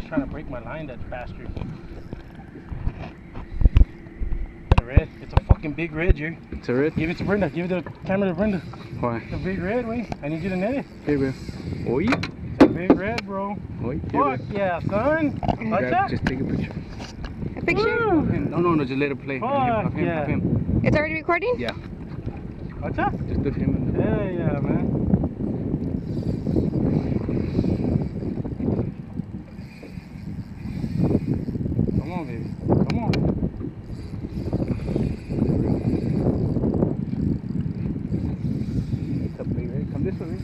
he's trying to break my line, that bastard. The red. It's a fucking big red, Jerry. It's a red. Give it to Brenda. Give it the camera to Brenda. Why? It's a big red, wait. I need you to net it. Here, bro. Oi. It's a big red, bro. Oi. Here, bro. Fuck yeah, son. Like Grab- that? Just take a picture. A picture? No, no, no. Just let it play. Fuck Of him, yeah. of him. It's already recording? Yeah. What's that? Just of him. Yeah, yeah, man. On, baby. Come on. It's a big red. Come this way, man.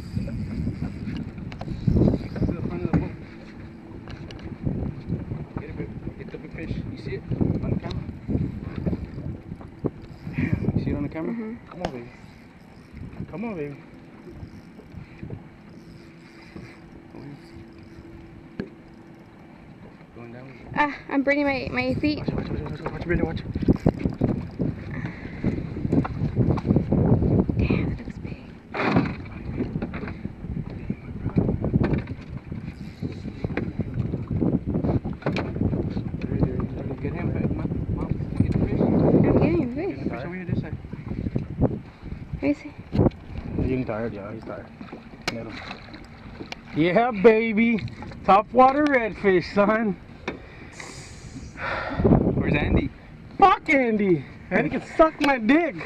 Come to the front of the boat. Get it, big. Get the big fish. You see it on the camera? You see it on the camera? hmm Come on, baby. Come on, baby. Ah, I'm burning my, my feet. Watch, watch, watch, watch, watch, watch, Brenda, watch. Damn, that looks big. Get him, Mom. Mom, get the fish. I'm getting a Get fish. the fish over here this side. Let me see. He's getting tired, yeah, he's tired. Him. Yeah, baby. Top water redfish, son. Andy? Fuck Andy. Andy can suck my dick.